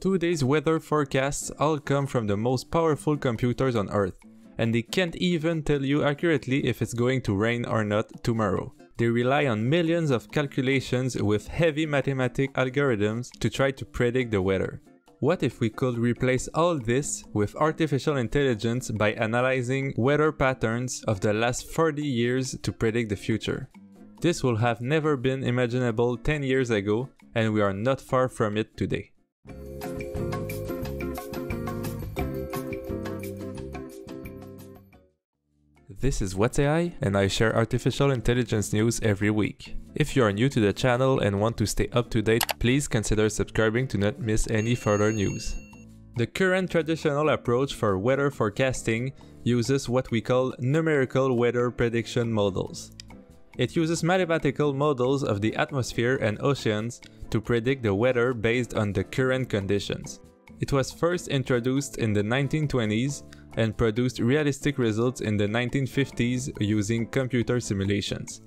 Today's weather forecasts all come from the most powerful computers on Earth, and they can't even tell you accurately if it's going to rain or not tomorrow. They rely on millions of calculations with heavy mathematic algorithms to try to predict the weather. What if we could replace all this with artificial intelligence by analyzing weather patterns of the last 40 years to predict the future? This would have never been imaginable 10 years ago, and we are not far from it today. This is What's AI, and I share artificial intelligence news every week. If you are new to the channel and want to stay up to date, please consider subscribing to not miss any further news. The current traditional approach for weather forecasting uses what we call numerical weather prediction models. It uses mathematical models of the atmosphere and oceans to predict the weather based on the current conditions. It was first introduced in the 1920s and produced realistic results in the 1950s using computer simulations.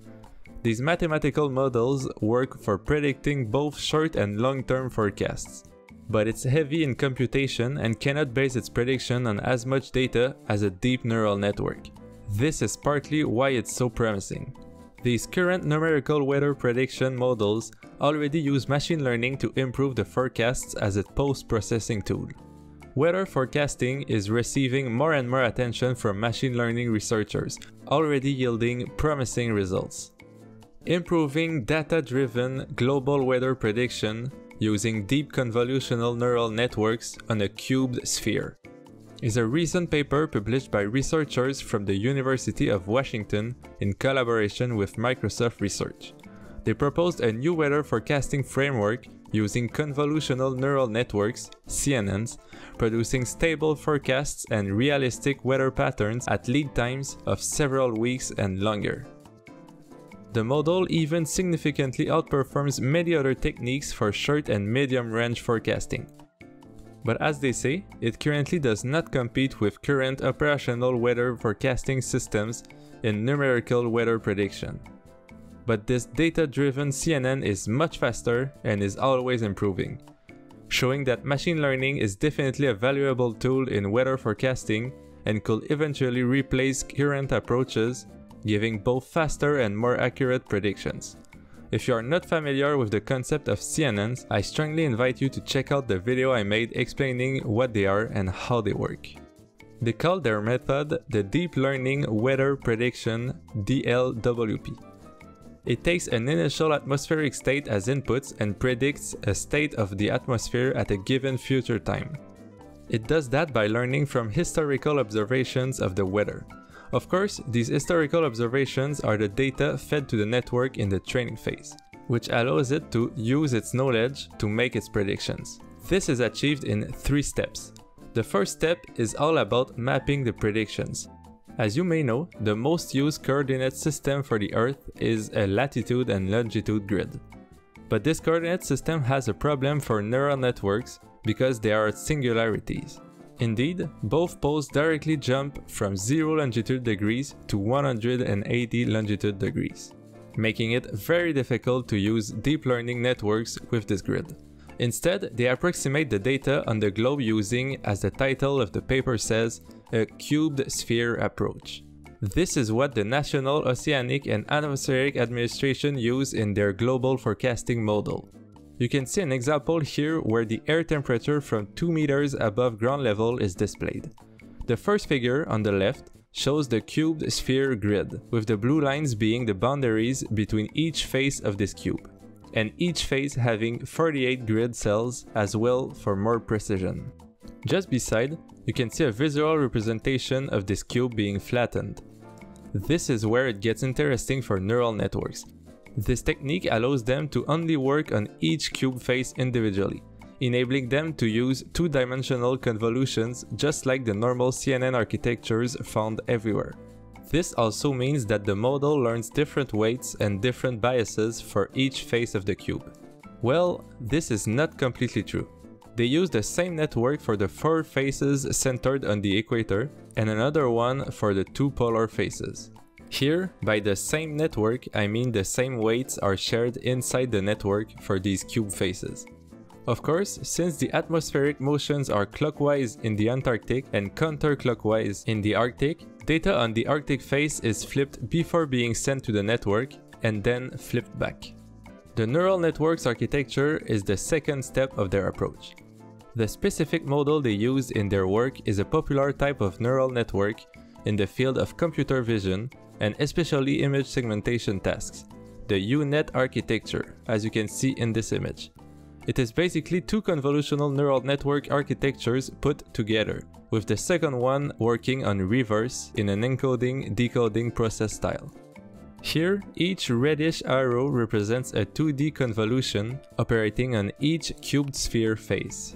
These mathematical models work for predicting both short and long-term forecasts, but it's heavy in computation and cannot base its prediction on as much data as a deep neural network. This is partly why it's so promising. These current numerical weather prediction models already use machine learning to improve the forecasts as a post-processing tool. Weather forecasting is receiving more and more attention from machine learning researchers, already yielding promising results. Improving data-driven global weather prediction using deep convolutional neural networks on a cubed sphere is a recent paper published by researchers from the University of Washington in collaboration with Microsoft Research. They proposed a new weather forecasting framework using convolutional neural networks, CNNs, producing stable forecasts and realistic weather patterns at lead times of several weeks and longer. The model even significantly outperforms many other techniques for short and medium range forecasting. But as they say, it currently does not compete with current operational weather forecasting systems in numerical weather prediction but this data-driven CNN is much faster and is always improving, showing that machine learning is definitely a valuable tool in weather forecasting and could eventually replace current approaches, giving both faster and more accurate predictions. If you are not familiar with the concept of CNNs, I strongly invite you to check out the video I made explaining what they are and how they work. They call their method the Deep Learning Weather Prediction DLWP. It takes an initial atmospheric state as inputs and predicts a state of the atmosphere at a given future time. It does that by learning from historical observations of the weather. Of course, these historical observations are the data fed to the network in the training phase, which allows it to use its knowledge to make its predictions. This is achieved in three steps. The first step is all about mapping the predictions. As you may know, the most used coordinate system for the Earth is a latitude and longitude grid. But this coordinate system has a problem for neural networks because they are singularities. Indeed, both poles directly jump from 0 longitude degrees to 180 longitude degrees, making it very difficult to use deep learning networks with this grid. Instead, they approximate the data on the globe using, as the title of the paper says, a cubed sphere approach. This is what the National Oceanic and Atmospheric Administration use in their global forecasting model. You can see an example here where the air temperature from 2 meters above ground level is displayed. The first figure on the left shows the cubed sphere grid, with the blue lines being the boundaries between each face of this cube, and each face having 48 grid cells as well for more precision. Just beside, you can see a visual representation of this cube being flattened. This is where it gets interesting for neural networks. This technique allows them to only work on each cube face individually, enabling them to use two-dimensional convolutions just like the normal CNN architectures found everywhere. This also means that the model learns different weights and different biases for each face of the cube. Well, this is not completely true. They use the same network for the four faces centered on the equator and another one for the two polar faces. Here, by the same network, I mean the same weights are shared inside the network for these cube faces. Of course, since the atmospheric motions are clockwise in the Antarctic and counterclockwise in the Arctic, data on the Arctic face is flipped before being sent to the network and then flipped back. The neural networks architecture is the second step of their approach. The specific model they use in their work is a popular type of neural network in the field of computer vision and especially image segmentation tasks, the U-Net architecture, as you can see in this image. It is basically two convolutional neural network architectures put together, with the second one working on reverse in an encoding-decoding process style. Here, each reddish arrow represents a 2D convolution operating on each cubed sphere face.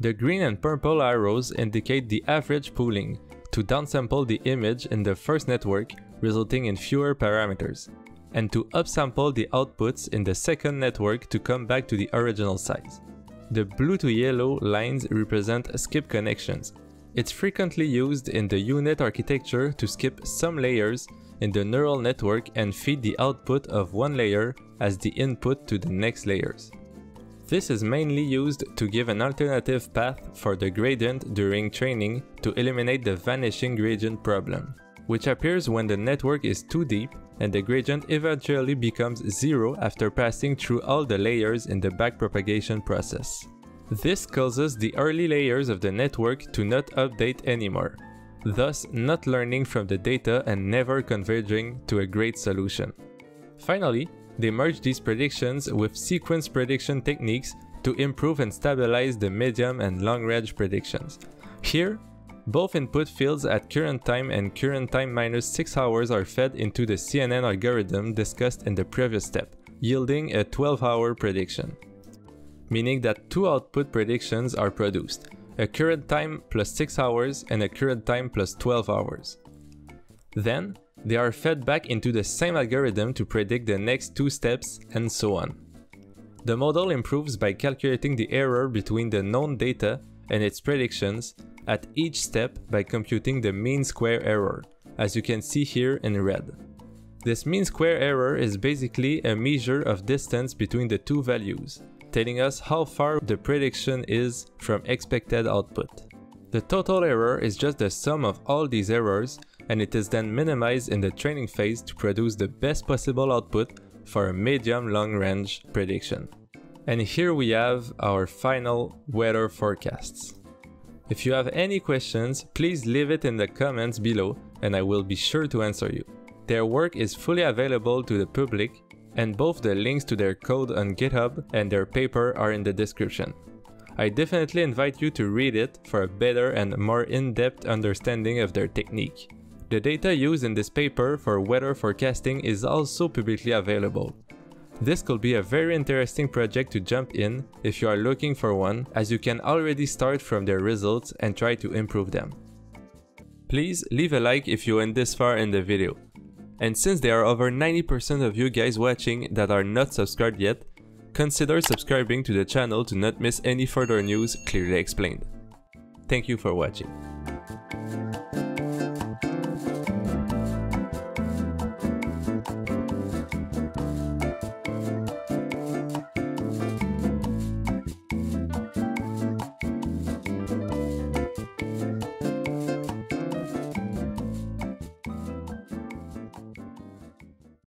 The green and purple arrows indicate the average pooling to downsample the image in the first network, resulting in fewer parameters and to upsample the outputs in the second network to come back to the original size. The blue to yellow lines represent skip connections. It's frequently used in the U-Net architecture to skip some layers in the neural network and feed the output of one layer as the input to the next layers. This is mainly used to give an alternative path for the gradient during training to eliminate the vanishing gradient problem, which appears when the network is too deep and the gradient eventually becomes zero after passing through all the layers in the backpropagation process. This causes the early layers of the network to not update anymore, thus not learning from the data and never converging to a great solution. Finally, they merge these predictions with sequence prediction techniques to improve and stabilize the medium and long range predictions. Here, both input fields at current time and current time minus 6 hours are fed into the CNN algorithm discussed in the previous step, yielding a 12 hour prediction. Meaning that two output predictions are produced, a current time plus 6 hours and a current time plus 12 hours. Then, they are fed back into the same algorithm to predict the next two steps and so on. The model improves by calculating the error between the known data and its predictions at each step by computing the mean square error, as you can see here in red. This mean square error is basically a measure of distance between the two values, telling us how far the prediction is from expected output. The total error is just the sum of all these errors and it is then minimized in the training phase to produce the best possible output for a medium long range prediction. And here we have our final weather forecasts. If you have any questions, please leave it in the comments below and I will be sure to answer you. Their work is fully available to the public and both the links to their code on GitHub and their paper are in the description. I definitely invite you to read it for a better and more in-depth understanding of their technique. The data used in this paper for weather forecasting is also publicly available, this could be a very interesting project to jump in if you are looking for one, as you can already start from their results and try to improve them. Please leave a like if you went this far in the video. And since there are over 90% of you guys watching that are not subscribed yet, consider subscribing to the channel to not miss any further news clearly explained. Thank you for watching.